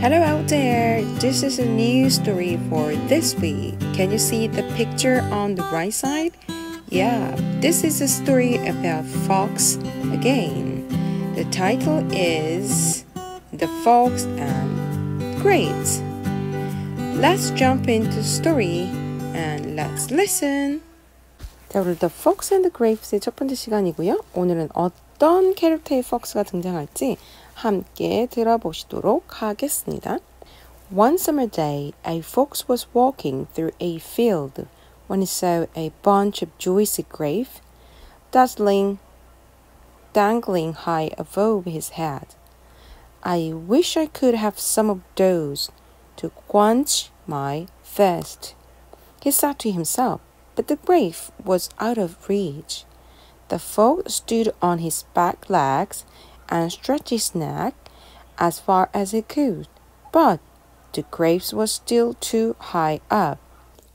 Hello out there! This is a new story for this week. Can you see the picture on the right side? Yeah, this is a story about fox again. The title is The Fox and Grapes. Let's jump into the story and let's listen. 자, 오늘 The Fox and the Grapes의 첫 번째 시간이고요. 오늘은 어떤 캐릭터의 폭스가 등장할지 함께 들어보시도록 하겠습니다. One summer day, a fox was walking through a field when he saw a bunch of juicy grapes dazzling, dangling high above his head. I wish I could have some of those to quench my thirst. He said to himself, but the grape was out of reach. The fox stood on his back legs and stretched his neck as far as he could, but the grapes were still too high up.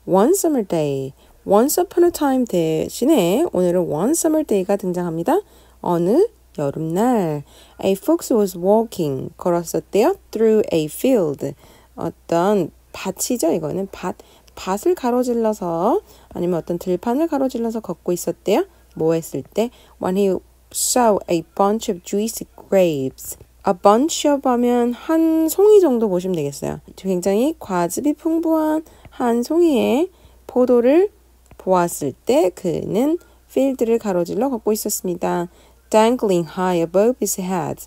One summer day, once upon a time 대신에 오늘은 one summer day가 등장합니다. 어느 여름날 A fox was walking 걸었었대요. Through a field 어떤 밭이죠. 이거는 밭 밭을 가로질러서 아니면 어떤 들판을 가로질러서 걷고 있었대요. 뭐 했을 때 when he saw a bunch of juicy grapes. A bunch of 하면 한 송이 정도 보시면 되겠어요. 굉장히 과즙이 풍부한 한 송이의 포도를 보았을 때 그는 필드를 가로질러 걷고 있었습니다. Dangling high above his head.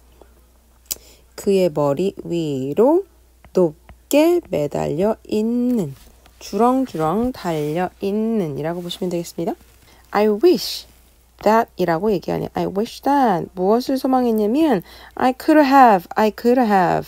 그의 머리 위로 높게 매달려 있는 주렁주렁 달려 있는 이라고 보시면 되겠습니다. I wish that 이라고 얘기하네. I wish that 무엇을 소망했냐면 I could have, I could have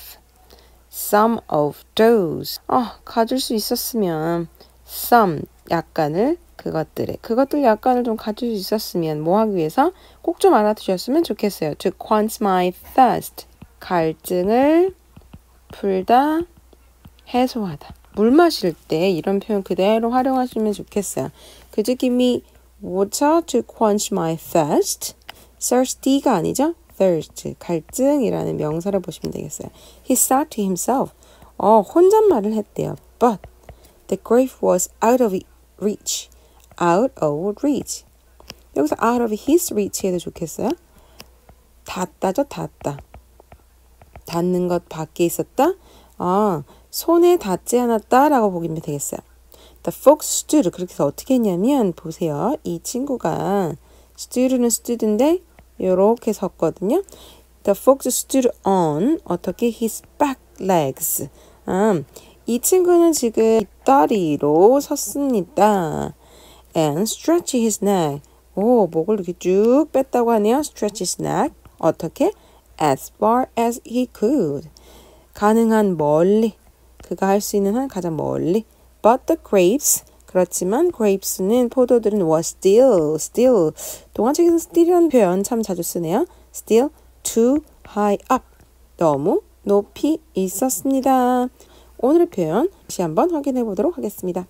some of those. 어, 가질 수 있었으면 some 약간을 그것들에 그것들 약간을 좀 가질 수 있었으면 뭐 하기 위해서 꼭 좀 알아두셨으면 좋겠어요. To quench my thirst. 갈증을 풀다, 해소하다. 물 마실 때 이런 표현 그대로 활용하시면 좋겠어요. Could you give me water to quench my thirst? thirsty가 아니죠? thirst, 갈증이라는 명사를 보시면 되겠어요. He said to himself, 어, 혼잣말을 했대요. But the grape was out of reach. out of reach. 여기서 out of his reach 해도 좋겠어요? 닿다죠, 닿다. 닿는 것 밖에 있었다? 아, 손에 닿지 않았다라고 보기면 되겠어요. The fox stood. 그렇게 해서 어떻게 했냐면 보세요. 이 친구가 stood는 stood인데 이렇게 섰거든요. The fox stood on 어떻게 his back legs. 아, 이 친구는 지금 다리로 섰습니다. And stretch his neck. 오, 목을 이렇게 쭉 뺐다고 하네요. Stretch his neck. 어떻게? As far as he could. 가능한 멀리. 그가 할 수 있는 한 가장 멀리. But the grapes. 그렇지만 grapes는 포도들은 was still, still. 동화책에서 still이라는 표현 참 자주 쓰네요. Still too high up. 너무 높이 있었습니다. 오늘의 표현 다시 한번 확인해 보도록 하겠습니다.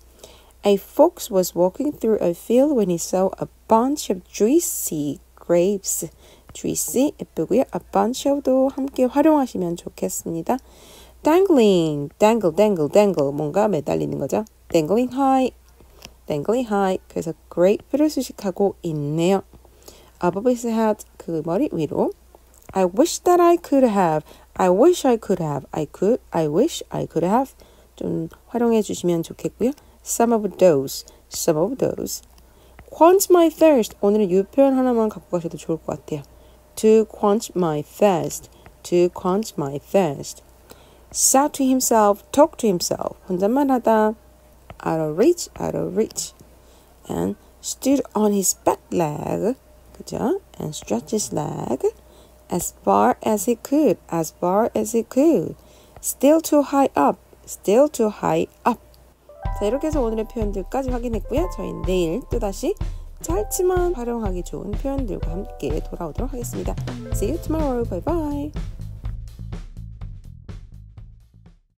A fox was walking through a field when he saw a bunch of juicy grapes. juicy 예쁘고요. a bunch of도 함께 활용하시면 좋겠습니다. dangling, dangle, dangle, dangle 뭔가 매달리는 거죠. dangling high, dangling high 그래서 grape를 수식하고 있네요. above his head 그 머리 위로 I wish that I could have I wish I could have I could I wish I could have 좀 활용해 주시면 좋겠고요. some of those some of those quench my thirst 오늘은 이 표현 하나만 갖고 가셔도 좋을 것 같아요. to quench my thirst to quench my thirst Said to himself, talk to himself. 혼잣말 하다. Out of reach, out of reach. And stood on his back leg. 그죠? And stretched his leg as far as he could, as far as he could. Still too high up, still too high up. 자, 이렇게 해서 오늘의 표현들까지 확인했고요. 저희는 내일 또다시 짧지만 활용하기 좋은 표현들과 함께 돌아오도록 하겠습니다. See you tomorrow. Bye bye.